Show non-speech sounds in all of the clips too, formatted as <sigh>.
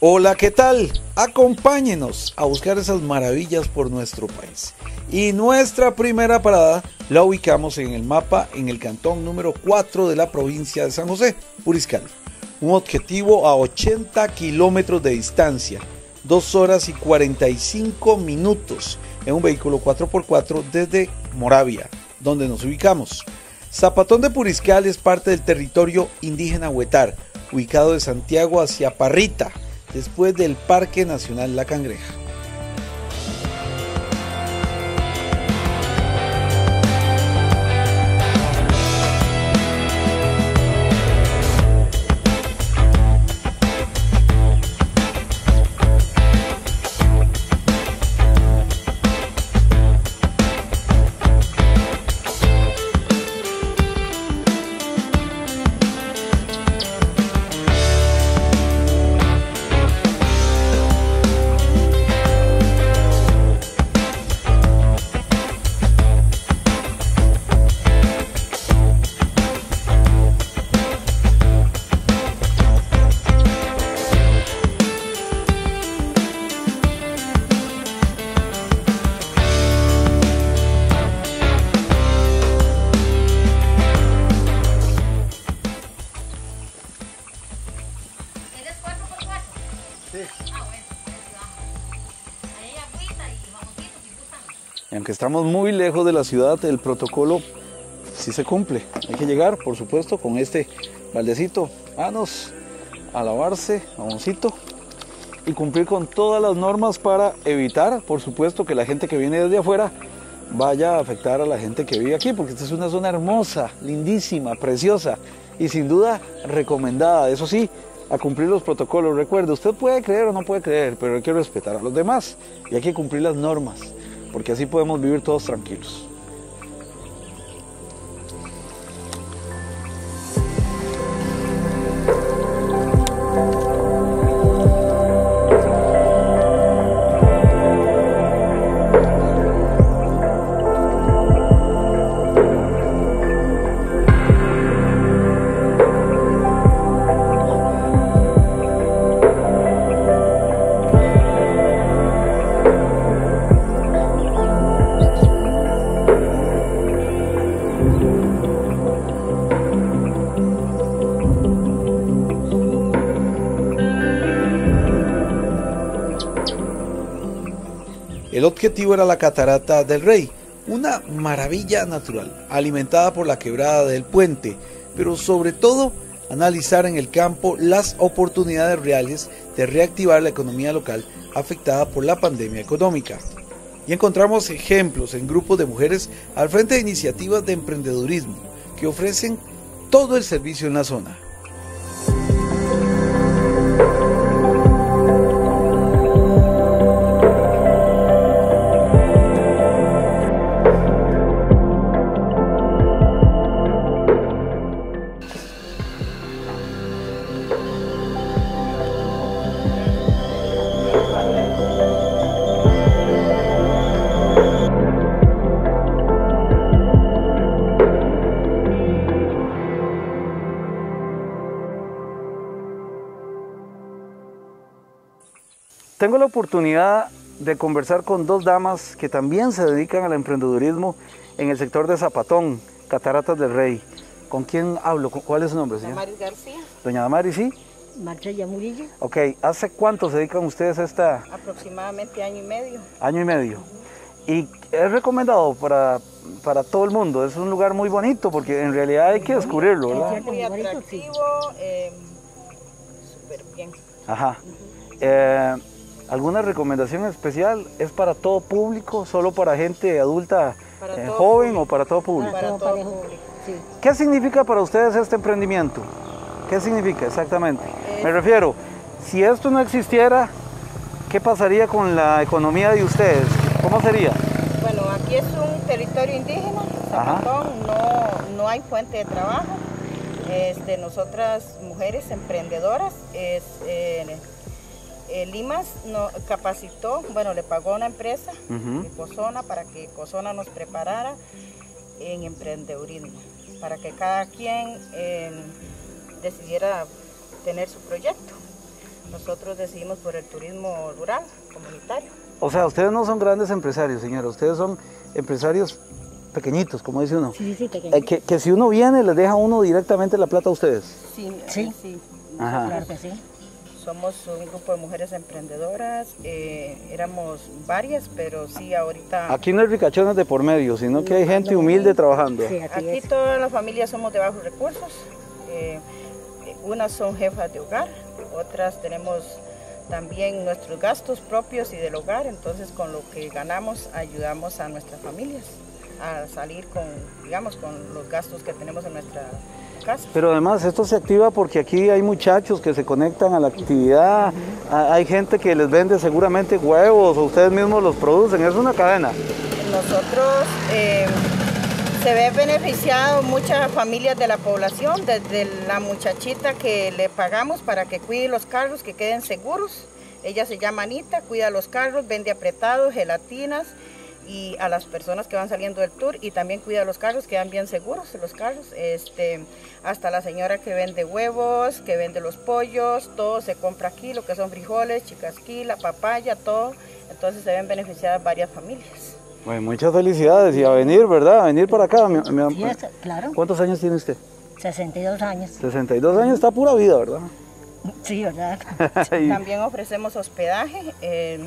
Hola, ¿qué tal? Acompáñenos a buscar esas maravillas por nuestro país. Y nuestra primera parada la ubicamos en el mapa en el cantón número 4 de la provincia de San José, Puriscal. Un objetivo a 80 kilómetros de distancia, 2 horas y 45 minutos en un vehículo 4x4 desde Moravia, donde nos ubicamos. Zapatón de Puriscal es parte del territorio indígena Huetar, ubicado de Santiago hacia Parrita, después del Parque Nacional La Cangreja. Estamos muy lejos de la ciudad, el protocolo sí se cumple. Hay que llegar, por supuesto, con este baldecito, manos, a lavarse, jamoncito y cumplir con todas las normas para evitar, por supuesto, que la gente que viene desde afuera vaya a afectar a la gente que vive aquí, porque esta es una zona hermosa, lindísima, preciosa y sin duda recomendada. Eso sí, a cumplir los protocolos. Recuerde, usted puede creer o no puede creer, pero hay que respetar a los demás y hay que cumplir las normas, porque así podemos vivir todos tranquilos. Objetivo era la catarata del Rey, una maravilla natural, alimentada por la quebrada del puente, pero sobre todo analizar en el campo las oportunidades reales de reactivar la economía local afectada por la pandemia económica. Y encontramos ejemplos en grupos de mujeres al frente de iniciativas de emprendedurismo que ofrecen todo el servicio en la zona. Tengo la oportunidad de conversar con dos damas que también se dedican al emprendedurismo en el sector de Zapatón, Cataratas del Rey. ¿Con quién hablo? ¿Cuál es su nombre, señor? Damaris García, Doña Damaris, ¿sí? Marcella Murillo, Ok, ¿hace cuánto se dedican ustedes a este aproximadamente año y medio. año y medio? Y es recomendado para, para todo el mundo, es un lugar muy bonito porque en realidad hay que descubrirlo, ¿verdad? Muy atractivo, eh, súper bien. Ajá. Eh, ¿Alguna recomendación especial? ¿Es para todo público, solo para gente adulta Para eh, joven público. o para todo público? Para todo público. Sí. ¿Qué significa para ustedes este emprendimiento? ¿Qué significa exactamente? Me refiero, si esto no existiera, ¿qué pasaría con la economía de ustedes? ¿Cómo sería? Bueno, aquí es un territorio indígena. Zapatón, no, no hay fuente de trabajo. Este, nosotras, mujeres emprendedoras, es, eh, eh, Limas no, capacitó, bueno, le pagó a una empresa, Ujú. Ecosona, para que Ecosona nos preparara en emprendedurismo, para que cada quien eh, decidiera tener su proyecto. nosotros decidimos por el turismo rural, comunitario. O sea, ustedes no son grandes empresarios, señora, ustedes son empresarios pequeñitos, como dice uno. Sí, sí. Eh, que, que si uno viene, les deja uno directamente la plata a ustedes. Sí, Sí. sí. Ajá. Claro que sí. Somos un grupo de mujeres emprendedoras, eh, éramos varias, pero sí, ahorita... Aquí no hay ricachones de por medio, sino que hay gente humilde trabajando. Sí, Aquí es. todas las familias somos de bajos recursos. eh, unas son jefas de hogar, otras tenemos también nuestros gastos propios y del hogar, entonces con lo que ganamos ayudamos a nuestras familias a salir con, digamos, con los gastos que tenemos en nuestra Pero además esto se activa porque aquí hay muchachos que se conectan a la actividad, a- hay gente que les vende seguramente huevos o ustedes mismos los producen, es una cadena. Nosotros eh, se ve beneficiado muchas familias de la población, desde la muchachita que le pagamos para que cuide los carros, que queden seguros. Ella se llama Anita, cuida los carros, vende apretados, gelatinas y a las personas que van saliendo del tour y también cuida los carros, quedan bien seguros los carros. Este, hasta la señora que vende huevos, que vende los pollos, todo se compra aquí, lo que son frijoles, chicasquila, papaya, todo. Entonces se ven beneficiadas varias familias. Bueno, muchas felicidades y a venir, ¿verdad? A venir para acá. mi- mi- Sí, es- claro. ¿Cuántos años tiene usted? 62 años. 62 años, está pura vida, ¿verdad? Sí, ¿verdad? <laughs> También ofrecemos hospedaje eh,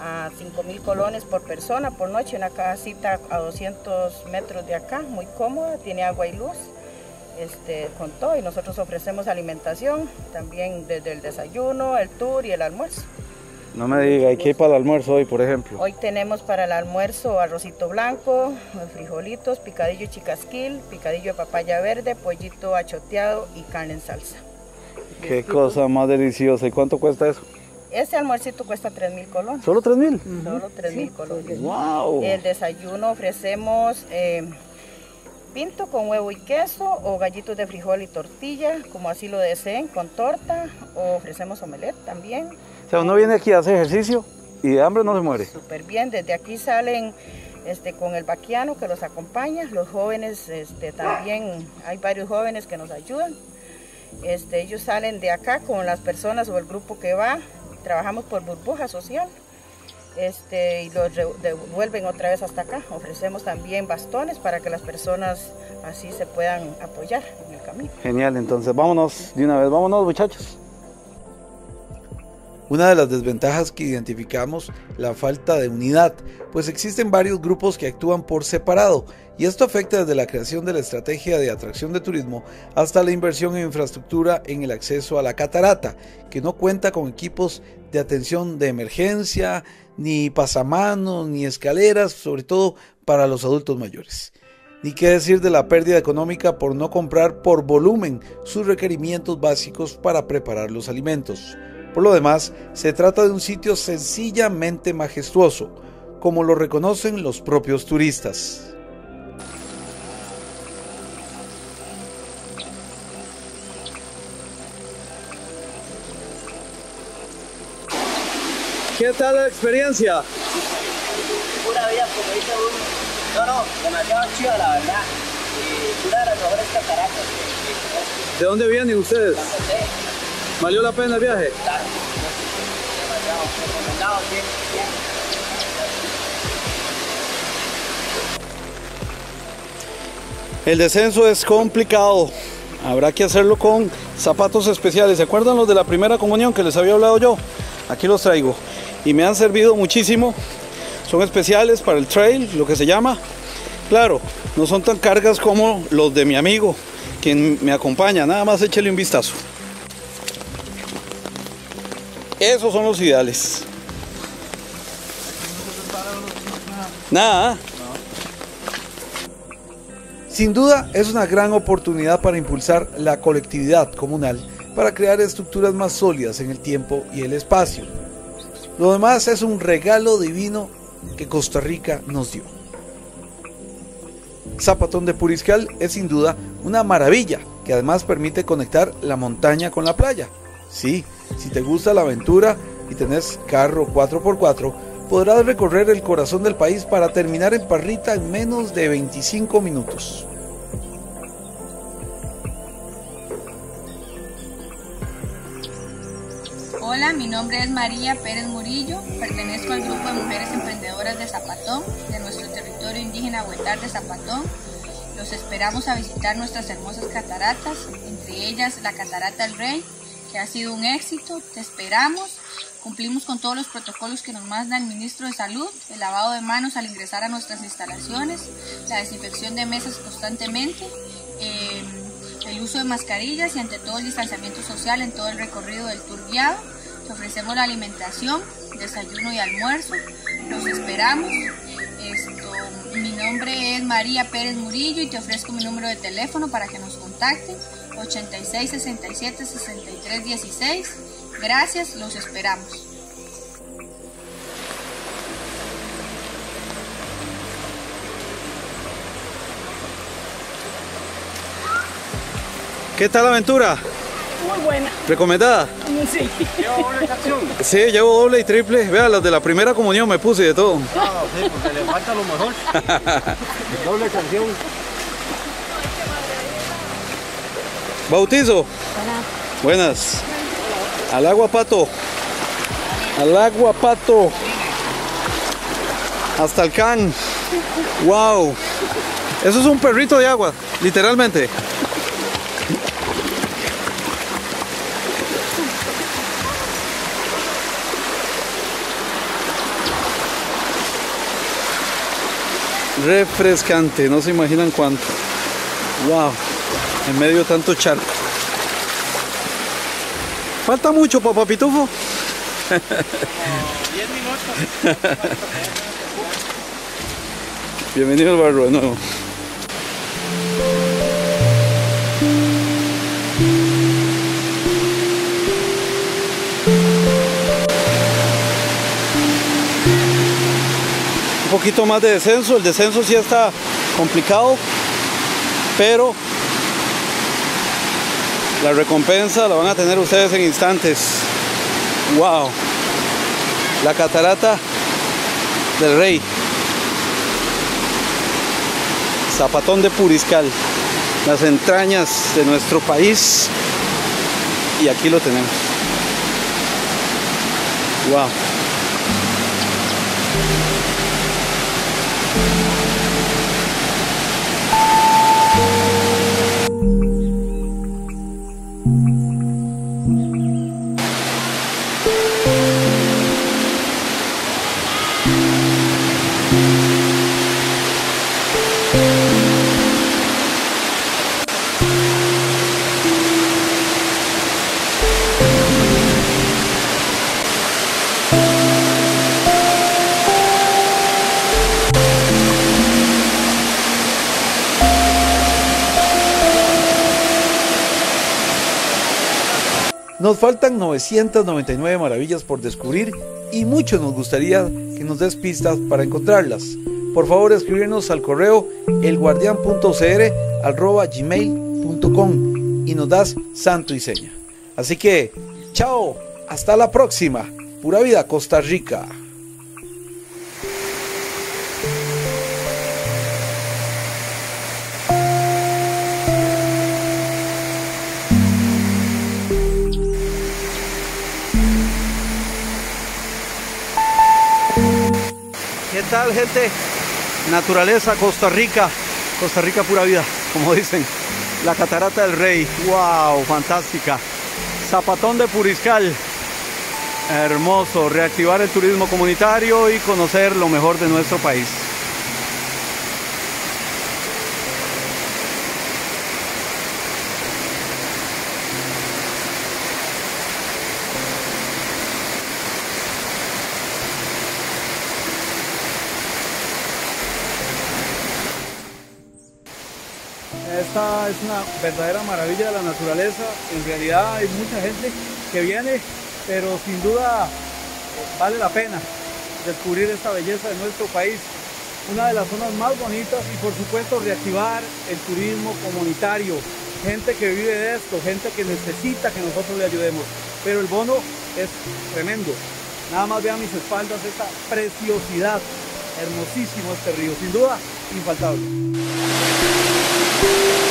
a 5 mil colones por persona por noche, una casita a 200 metros de acá, muy cómoda, tiene agua y luz, este, con todo. Y nosotros ofrecemos alimentación, también desde el desayuno, el tour y el almuerzo. no me diga, ¿y qué hay para el almuerzo hoy, por ejemplo? Hoy tenemos para el almuerzo arrocito blanco, frijolitos, picadillo chicasquil, picadillo de papaya verde, pollito achoteado y carne en salsa. Qué cosa más deliciosa. ¿Y cuánto cuesta eso? Este almuercito cuesta 3 mil colones. ¿Solo 3 mil? Solo 3 mil colones. ¡Wow! El desayuno ofrecemos eh, pinto con huevo y queso o gallitos de frijol y tortilla, como así lo deseen, con torta. O ofrecemos omelette también. O sea, uno viene aquí a hacer ejercicio y de hambre no se muere. Súper bien. Desde aquí salen este, con el vaquiano que los acompaña. Los jóvenes este, también, hay varios jóvenes que nos ayudan. Este, ellos salen de acá con las personas o el grupo que va. Trabajamos por burbuja social. Este, y los devuelven otra vez hasta acá. Ofrecemos también bastones para que las personas así se puedan apoyar en el camino. Genial, entonces vámonos de una vez, vámonos muchachos. Una de las desventajas que identificamos, la falta de unidad, pues existen varios grupos que actúan por separado y esto afecta desde la creación de la estrategia de atracción de turismo hasta la inversión en infraestructura en el acceso a la catarata, que no cuenta con equipos de atención de emergencia, ni pasamanos, ni escaleras, sobre todo para los adultos mayores. Ni qué decir de la pérdida económica por no comprar por volumen sus requerimientos básicos para preparar los alimentos. Por lo demás, se trata de un sitio sencillamente majestuoso, como lo reconocen los propios turistas. ¿Qué tal la experiencia? pura vida, como dice uno. No, no, demasiado chido, la verdad. Y una de las mejores cataratas que, ¿De dónde vienen ustedes? ¿Valió la pena el viaje? El descenso es complicado. Habrá que hacerlo con zapatos especiales. ¿Se acuerdan los de la primera comunión que les había hablado yo? Aquí los traigo. Y me han servido muchísimo. Son especiales para el trail, lo que se llama. Claro, no son tan cargas como los de mi amigo, quien me acompaña. Nada más échele un vistazo. Esos son los ideales. Nada. Sin duda es una gran oportunidad para impulsar la colectividad comunal, para crear estructuras más sólidas en el tiempo y el espacio. Lo demás es un regalo divino que Costa Rica nos dio. Zapatón de Puriscal es sin duda una maravilla que además permite conectar la montaña con la playa. Sí, si te gusta la aventura y tenés carro 4x4, podrás recorrer el corazón del país para terminar en Parrita en menos de 25 minutos. Hola, mi nombre es María Pérez Murillo, pertenezco al grupo de mujeres emprendedoras de Zapatón, de nuestro territorio indígena Huetar de Zapatón. Los esperamos a visitar nuestras hermosas cataratas, entre ellas la Catarata del Rey, que ha sido un éxito. Te esperamos. Cumplimos con todos los protocolos que nos manda el ministro de Salud, el lavado de manos al ingresar a nuestras instalaciones, la desinfección de mesas constantemente. eh, el uso de mascarillas y ante todo el distanciamiento social en todo el recorrido del tour guiado. Te ofrecemos la alimentación, desayuno y almuerzo. Los esperamos. Esto, mi nombre es María Pérez Murillo y te ofrezco mi número de teléfono para que nos contacten. 86 67 63 16. Gracias, los esperamos. ¿Qué tal la aventura? Muy buena. ¿Recomendada? Sí. Sí, llevo doble y triple. Vea, las de la primera comunión me puse y de todo. Ah, sí, porque le falta lo mejor. <laughs> Doble canción. Bautizo. Buenas. Al agua, pato. Al agua, pato. Hasta el can. Wow. Eso es un perrito de agua, literalmente. Refrescante, no se imaginan cuánto. Wow. En medio de tanto charco. Falta mucho, papá Pitufo. 10 minutos. <laughs> Bienvenido al barrio de nuevo. Un poquito más de descenso, el descenso sí está complicado, pero la recompensa la van a tener ustedes en instantes. Wow, la catarata del rey. Zapatón de Puriscal, las entrañas de nuestro país. Y aquí lo tenemos. Wow. Nos faltan 999 maravillas por descubrir y mucho nos gustaría que nos des pistas para encontrarlas. Por favor, escribirnos al correo elguardian.cr@gmail.com y nos das santo y seña. Así que, chao, hasta la próxima. Pura vida, Costa Rica. Tal, gente? Naturaleza, Costa Rica. Costa Rica pura vida, como dicen. La catarata del rey. ¡Wow! Fantástica. Zapatón de Puriscal. Hermoso. Reactivar el turismo comunitario y conocer lo mejor de nuestro país. Esta es una verdadera maravilla de la naturaleza. En realidad hay mucha gente que viene, pero sin duda vale la pena descubrir esta belleza de nuestro país. Una de las zonas más bonitas y por supuesto reactivar el turismo comunitario. Gente que vive de esto, gente que necesita que nosotros le ayudemos. Pero el bono es tremendo. Nada más vean mis espaldas esta preciosidad. Hermosísimo este río, sin duda, infaltable. you